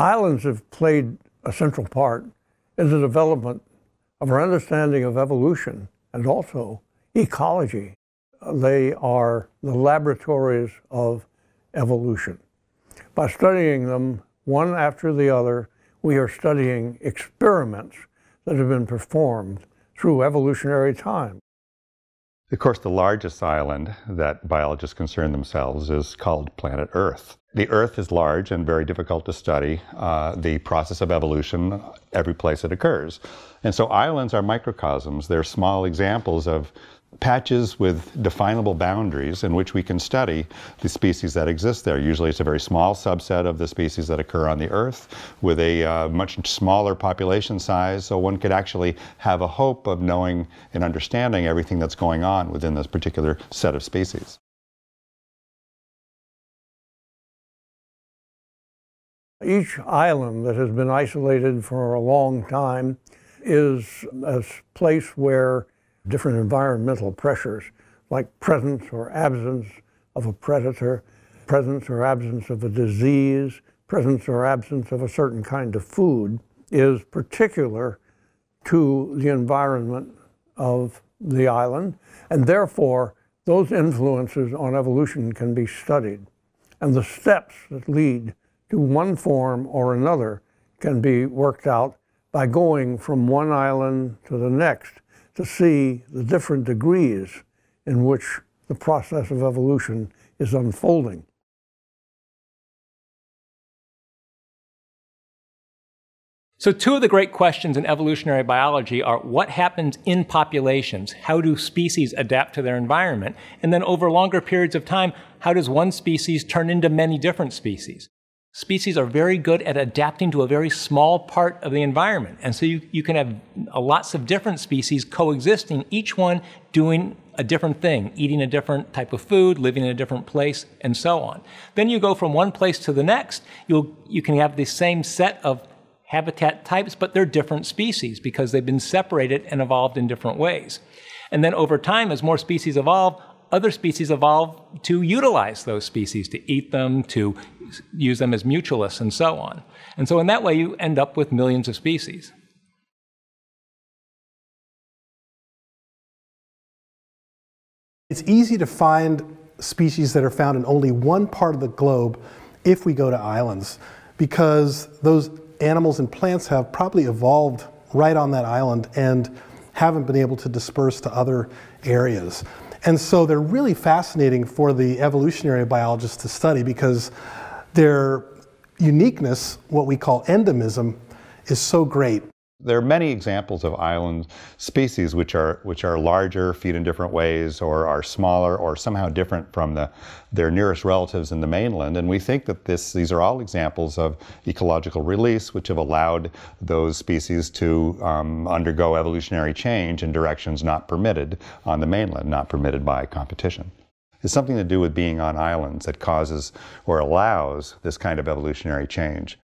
Islands have played a central part in the development of our understanding of evolution and also ecology. They are the laboratories of evolution. By studying them one after the other, we are studying experiments that have been performed through evolutionary time. Of course, the largest island that biologists concern themselves is called planet Earth. The Earth is large and very difficult to study uh, the process of evolution every place it occurs. And so islands are microcosms. They're small examples of patches with definable boundaries in which we can study the species that exist there. Usually it's a very small subset of the species that occur on the Earth with a uh, much smaller population size, so one could actually have a hope of knowing and understanding everything that's going on within this particular set of species. Each island that has been isolated for a long time is a place where different environmental pressures, like presence or absence of a predator, presence or absence of a disease, presence or absence of a certain kind of food, is particular to the environment of the island, and therefore those influences on evolution can be studied. And the steps that lead to one form or another can be worked out by going from one island to the next to see the different degrees in which the process of evolution is unfolding. So, two of the great questions in evolutionary biology are what happens in populations? How do species adapt to their environment? And then, over longer periods of time, how does one species turn into many different species? Species are very good at adapting to a very small part of the environment. And so you, you can have lots of different species coexisting, each one doing a different thing, eating a different type of food, living in a different place, and so on. Then you go from one place to the next, you'll, you can have the same set of habitat types, but they're different species because they've been separated and evolved in different ways. And then over time, as more species evolve, other species evolve to utilize those species, to eat them, to use them as mutualists, and so on. And so, in that way, you end up with millions of species. It's easy to find species that are found in only one part of the globe if we go to islands, because those animals and plants have probably evolved right on that island and haven't been able to disperse to other areas. And so they're really fascinating for the evolutionary biologists to study because their uniqueness, what we call endemism, is so great. There are many examples of island species which are which are larger, feed in different ways, or are smaller, or somehow different from the, their nearest relatives in the mainland. And we think that this these are all examples of ecological release, which have allowed those species to um, undergo evolutionary change in directions not permitted on the mainland, not permitted by competition. It's something to do with being on islands that causes or allows this kind of evolutionary change.